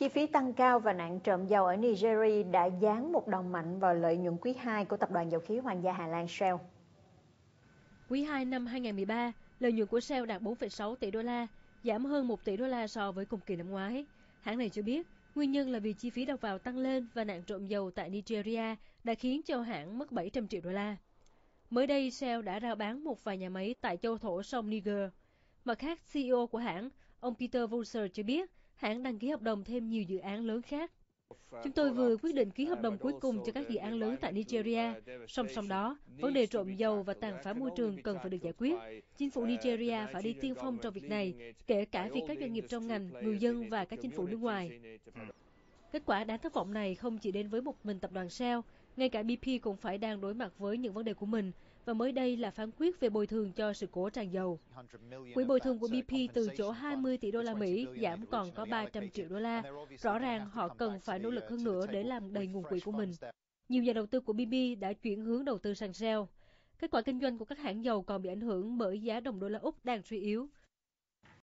Chi phí tăng cao và nạn trộm dầu ở Nigeria đã giáng một đòn mạnh vào lợi nhuận quý 2 của tập đoàn dầu khí hoàng gia Hà Lan Shell. Quý 2 năm 2013, lợi nhuận của Shell đạt 4,6 tỷ đô la, giảm hơn 1 tỷ đô la so với cùng kỳ năm ngoái. Hãng này cho biết, nguyên nhân là vì chi phí đầu vào tăng lên và nạn trộm dầu tại Nigeria đã khiến cho hãng mất 700 triệu đô la. Mới đây, Shell đã rao bán một vài nhà máy tại châu thổ sông Niger. Mặt khác, CEO của hãng, ông Peter Vulser cho biết, hãng đăng ký hợp đồng thêm nhiều dự án lớn khác. Chúng tôi vừa quyết định ký hợp đồng cuối cùng cho các dự án lớn tại Nigeria. Song song đó, vấn đề trộm dầu và tàn phá môi trường cần phải được giải quyết. Chính phủ Nigeria phải đi tiên phong trong việc này, kể cả việc các doanh nghiệp trong ngành, người dân và các chính phủ nước ngoài. Kết quả đáng thất vọng này không chỉ đến với một mình tập đoàn Shell, ngay cả BP cũng phải đang đối mặt với những vấn đề của mình, và mới đây là phán quyết về bồi thường cho sự cố tràn dầu. Quỹ bồi thường của BP từ chỗ 20 tỷ đô la Mỹ giảm còn có 300 triệu đô la. Rõ ràng họ cần phải nỗ lực hơn nữa để làm đầy nguồn quỹ của mình. Nhiều nhà đầu tư của BP đã chuyển hướng đầu tư sang Shell. Kết quả kinh doanh của các hãng dầu còn bị ảnh hưởng bởi giá đồng đô la Úc đang suy yếu.